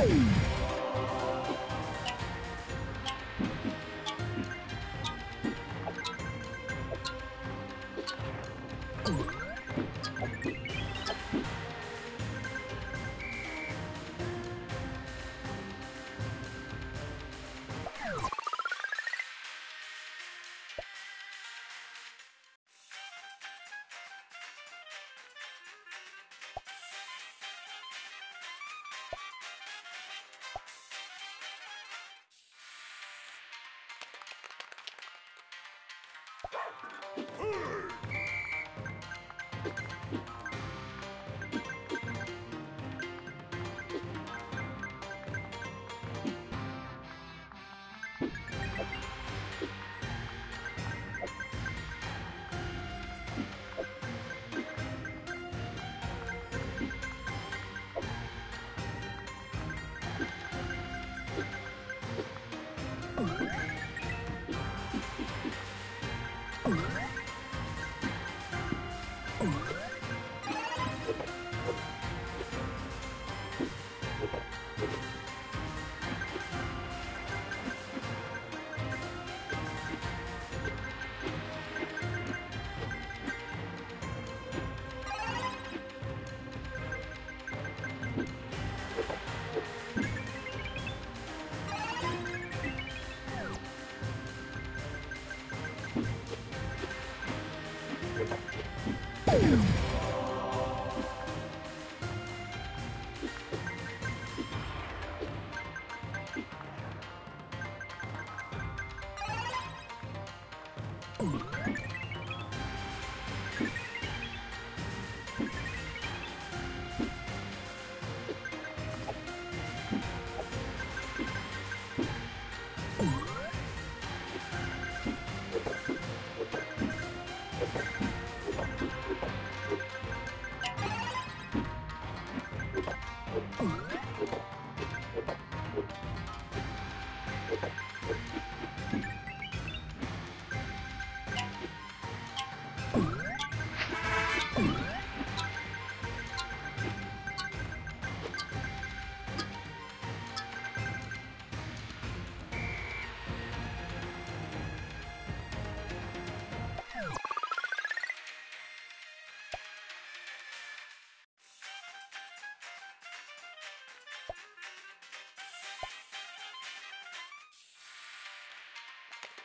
Hey!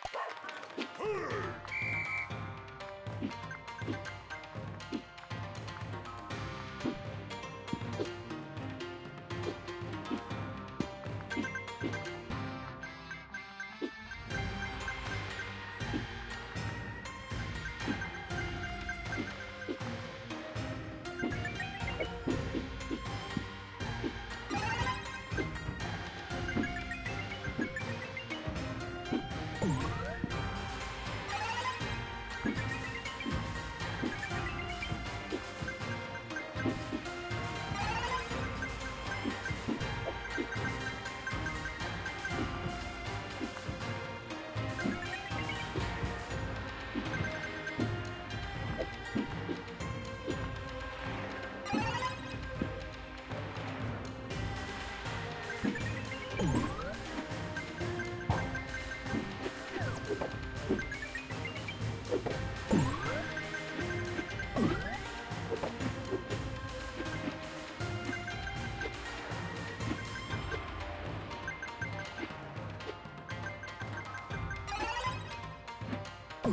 Hey!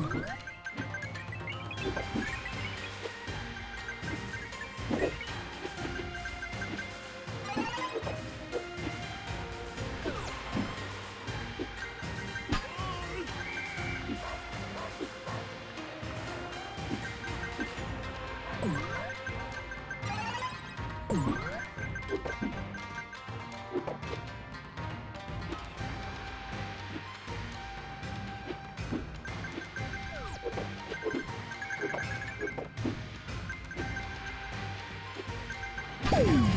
Ooh. Woo!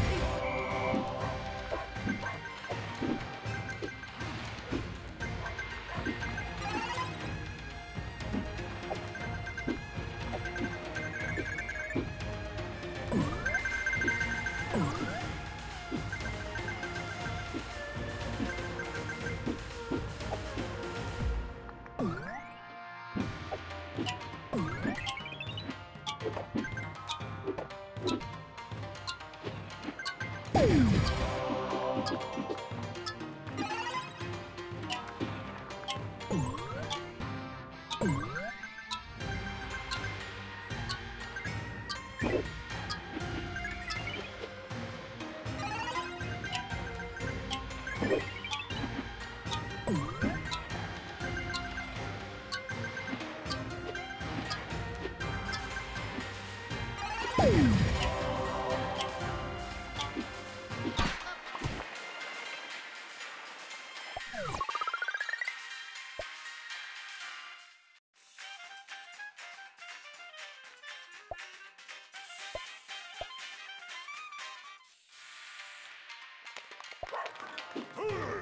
Hooray!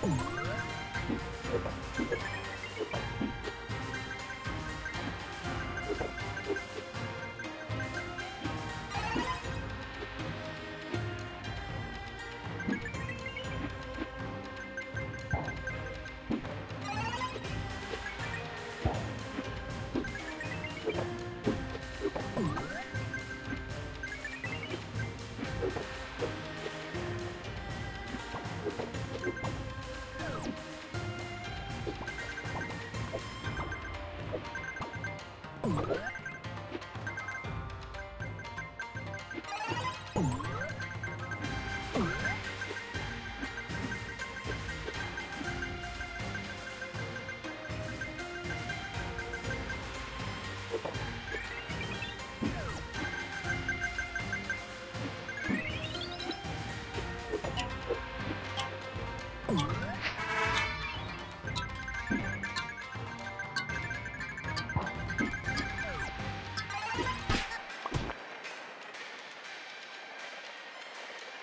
Thank you.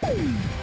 Boom!